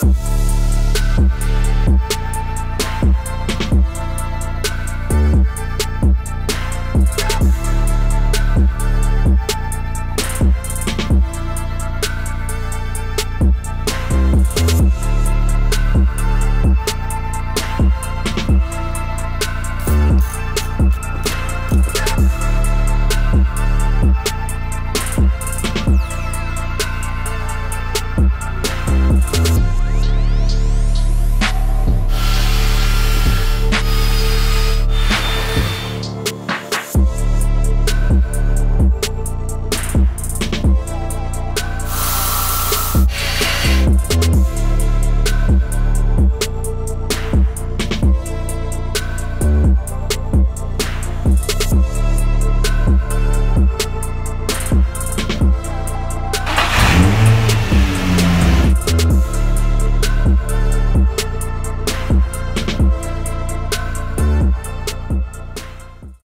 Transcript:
Bye.